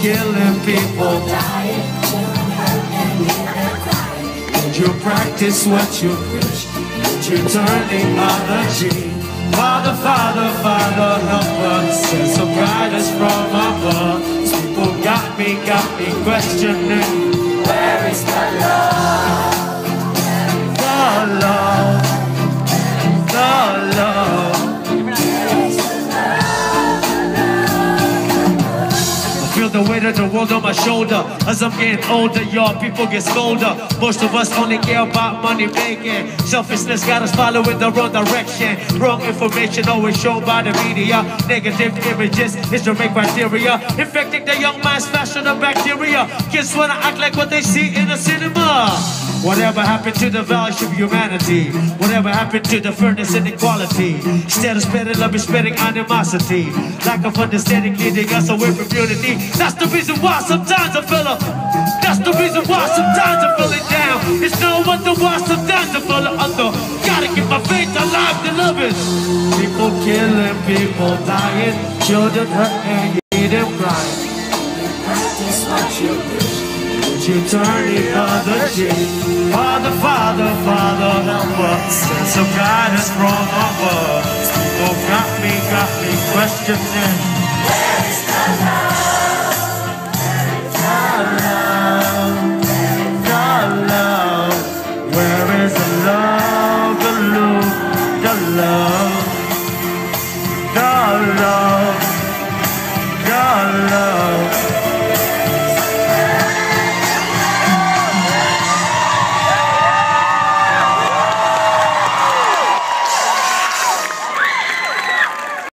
people. Would you practice what you preach? Would you turn the other cheek? Father, Father, Father, help us. Send some guidance from above. People got me, got me questioning. Where is the love? Feel the of world on my shoulder. As I'm getting older, y'all, people get scolder. Most of us only care about money making. Selfishness got us following the wrong direction. Wrong information always shown by the media. Negative images is the main criteria. Infecting the young minds faster than bacteria. Kids wanna act like what they see in the cinema Whatever happened to the values of humanity? Whatever happened to the fairness and equality? Instead of spreading love, is spreading animosity. Lack of understanding leading us away from unity. That's the reason why sometimes I feel up. That's the reason why sometimes I feel it down. It's no wonder why sometimes I feel under. Gotta keep my faith alive to love it. People killing, people dying, children hurt and eating blind. you turn the other cheek. Father, Father, Father, help us. So God us from above. Oh, got me, got me questioning. Where is the love? Where is the love? The love? Where is? The love, the love, the love, the love.